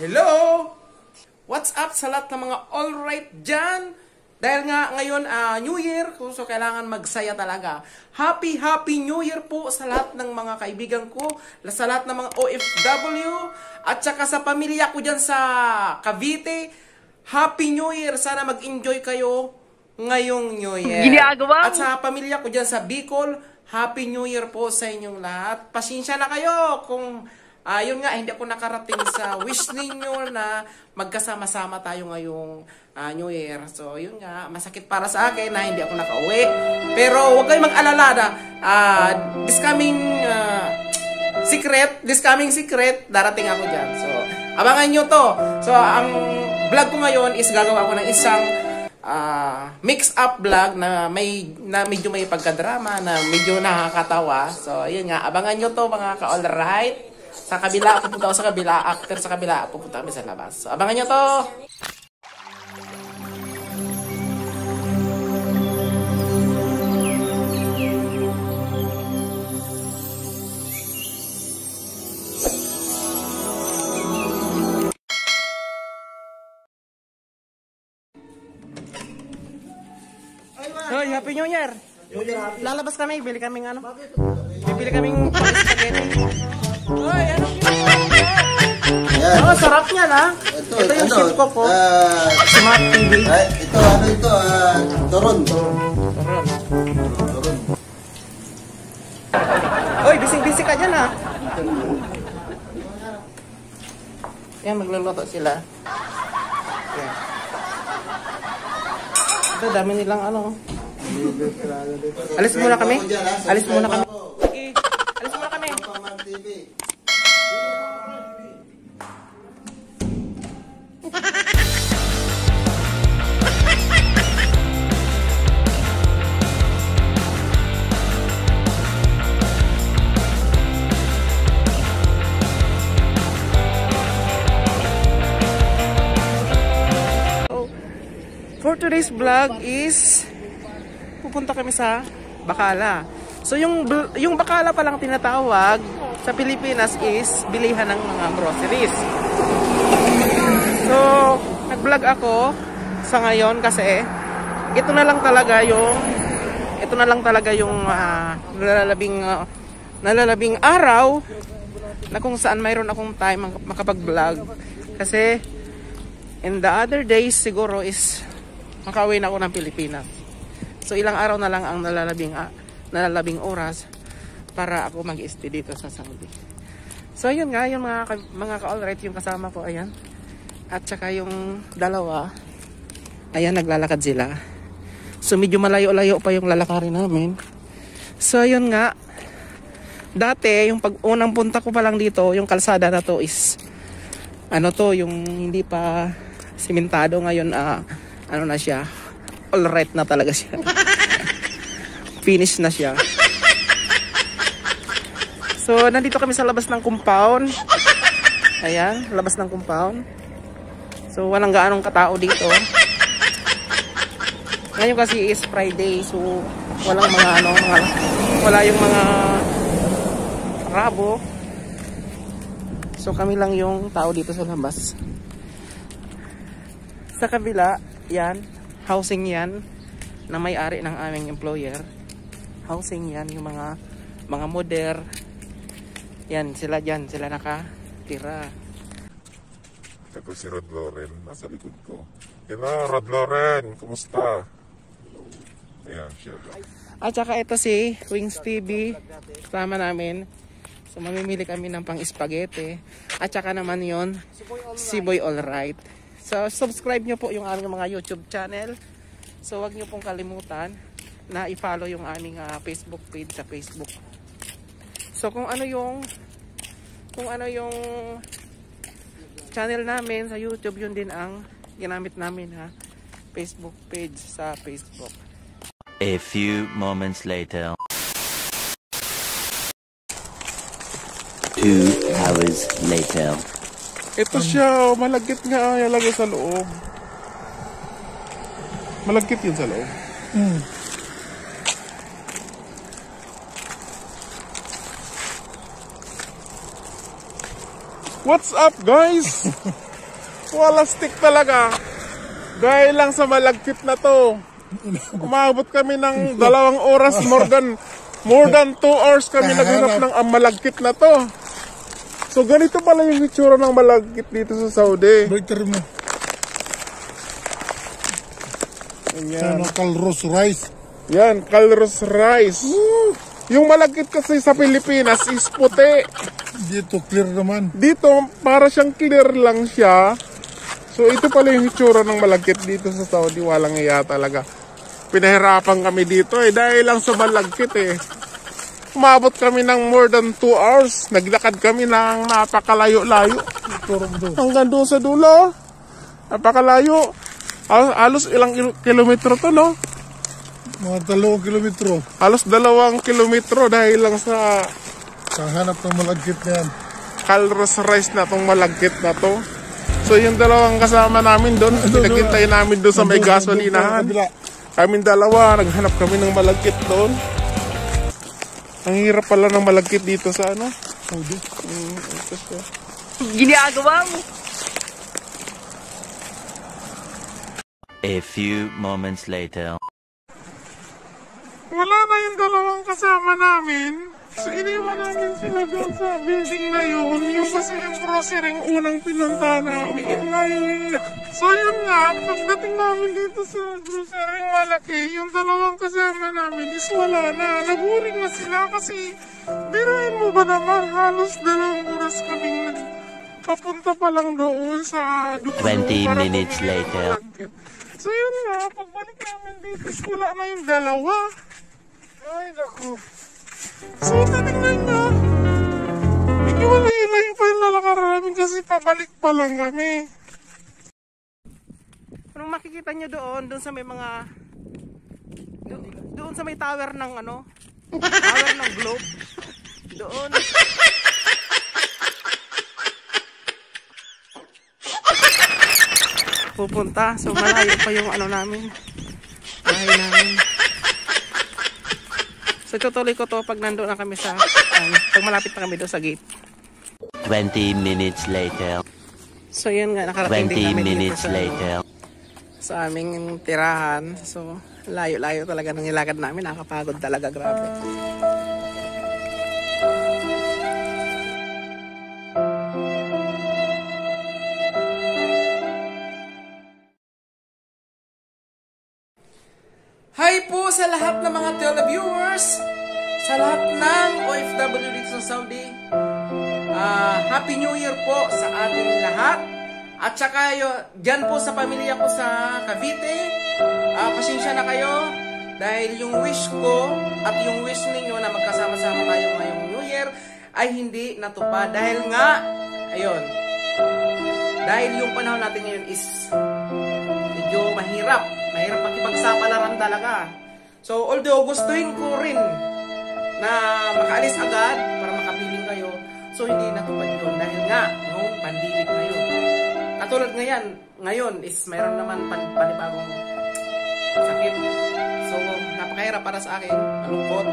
Hello! What's up sa lahat ng mga alright dyan? Dahil nga ngayon ah, New Year, so kailangan magsaya talaga. Happy, happy New Year po sa lahat ng mga kaibigan ko, sa lahat ng mga OFW, at saka sa pamilya ko dyan sa Cavite. Happy New Year! Sana mag-enjoy kayo ngayong New Year. Ginagawa. At sa pamilya ko dyan sa Bicol, Happy New Year po sa inyong lahat. Pasensya na kayo kung ayun nga, hindi ako nakarating sa wish ninyo na magkasama-sama tayo ngayong ah, New Year. So, yun nga, masakit para sa akin na hindi ako nakauwi. Pero huwag kayong mag-alala na ah, this coming ah, secret, this coming secret, darating ako dyan. So, abangan nyo to. So, ang vlog ko ngayon is gagawa ko ng isang ah, mix-up vlog na may na medyo may pagkadrama, na medyo nakakatawa. So, ayun nga, abangan nyo to mga ka-alright. Sa kabila, pupunta ako sa kabila. After sa kabila, pupunta kami sa labas. So, abangan nyo to! Hoy, Happy New Year! Lalabas kami, bili kaming ano? Bibili kaming spaghetti. Hoy, anong ginagawa mo? Yan. Oh, sarap niya na. Ito, Ito yung ano, ship ko po. ah, Smart TV. ay, ito, ano ito, ah, Toron. Turon. Toron. Hoy, bising-bising ka dyan ah. Yan, magluluto sila. Yan. Ito, dami nilang ano. Alis muna kami. Alis muna kami. Today's vlog is pupunta kami sa Bacala. So yung yung Bacala pa lang tinatawag sa Pilipinas is bilihan ng mga groceries. So, nag-vlog ako sa ngayon kasi ito na lang talaga yung ito na lang talaga yung ah, nalalabing ah, nalalabing araw na kung saan mayroon akong time mak- makapag-vlog kasi And the other days siguro is makauwi na ako ng Pilipinas. So ilang araw na lang ang nalalabing ah, nalalabing oras para ako mag-stay dito sa Saudi. So ayun nga, yung mga mga ka-alright yung kasama ko, ayan. At saka yung dalawa, ayan naglalakad sila. So medyo malayo-layo pa yung lalakarin namin. So ayun nga, dati yung pag unang punta ko pa lang dito, yung kalsada na to is ano to, yung hindi pa simentado ngayon, ah, ano na siya, all right na talaga siya. Finish na siya. So, nandito kami sa labas ng compound. Ayan, labas ng compound. So, walang gaanong katao dito. Ngayon kasi is Friday, so walang mga ano, mga, wala yung mga rabo. So kami lang yung tao dito sa labas. Sa kabila, yan, housing yan na may-ari ng aming employer. Housing yan, yung mga mga modern. Yan, sila dyan, sila nakatira. Ito si Rod Loren, nasa likod ko. Hello, Rod Loren, kumusta? Ayan, siya. At saka ito si Wings TV, kasama namin. So mamimili kami ng pang spaghetti. At saka naman yon si Boy Alright. So subscribe nyo po yung aming mga YouTube channel. So wag nyo pong kalimutan na i-follow yung aming ah, Facebook page sa Facebook. So kung ano yung kung ano yung channel namin sa YouTube, yun din ang ginamit namin ha. Facebook page sa Facebook. A few moments later. Two hours later. Ito siya, oh, malagkit nga ay lagay sa loob. Malagkit yun sa loob. What's up guys? Wala stick talaga. Gaya lang sa malagkit na to. Umabot kami ng dalawang oras, more than more than 2 hours kami naghanap ng ang malagkit na to. So ganito pala yung itsura ng malagkit dito sa Saudi. Breaker mo. Ayan. Ano, Calros Rice. Yan, Calros rice. Yung malagkit kasi sa Pilipinas is puti. Dito, clear naman. Dito, para siyang clear lang siya. So, ito pala yung hitsura ng malagkit dito sa Saudi. Walang iya talaga. Pinahirapan kami dito eh. Dahil lang sa malagkit eh. Umabot kami ng more than 2 hours. Naglakad kami ng napakalayo-layo. Hanggang doon sa dulo. Napakalayo. Halos, ilang kil- kilometro to, no? Mga dalawang kilometro. Halos dalawang kilometro dahil lang sa Kahanap ng malagkit na yan. Calros rice na tong malagkit na to. So yung dalawang kasama namin doon, pinaghintay namin doon sa may gasolinahan. Kaming dalawa, naghanap kami ng malagkit doon. Ang hirap pala ng malagkit dito sa ano. Saudi. Ginagawa mo. A few moments later. Wala na yung dalawang kasama namin. So iniwan namin sila doon sa building na yun. Yung kasi yung grocery yung unang pinunta namin. Ngayon, so yun nga, pagdating namin dito sa grocery malaki, yung dalawang kasama namin is wala na. Naburing na sila kasi biruin mo ba naman halos dalawang oras kaming nag papunta pa lang doon sa 20 para minutes bumili ng later. So yun nga, pagbalik namin dito, is wala na yung dalawa. Ay, naku. So, nyo. Medyo malayo-layo pa yung lalakaran namin kasi pabalik pa lang kami. Anong makikita nyo doon, doon sa may mga... do- doon sa may tower ng ano? Tower ng globe. Doon. Pupunta. So, malayo pa yung ano namin. Bahay namin. So tutuloy ko to pag nandoon na kami sa um, pag malapit na kami doon sa gate. 20 minutes later. So yun nga nakarating 20 din kami minutes dito sa, later. Sa aming tirahan. So layo-layo talaga ng nilakad namin, nakakapagod talaga grabe. Hi po sa lahat ng mga televiewers, sa lahat ng OFW dito sa Saudi. Ah, Happy New Year po sa ating lahat. At saka yo, dyan po sa pamilya ko sa Cavite, ah, pasensya na kayo dahil yung wish ko at yung wish ninyo na magkasama-sama tayo ngayong New Year ay hindi natupad. Dahil nga, ayun, dahil yung panahon natin ngayon is medyo mahirap. Mahirap makipagsapalaran talaga. So, although gustuin ko rin na makaalis agad para makapiling kayo, so hindi natupad yun dahil nga yung pandemic ngayon. Katulad ngayon, ngayon is mayroon naman pan panibagong sakit. So, napakahirap para sa akin, malungkot.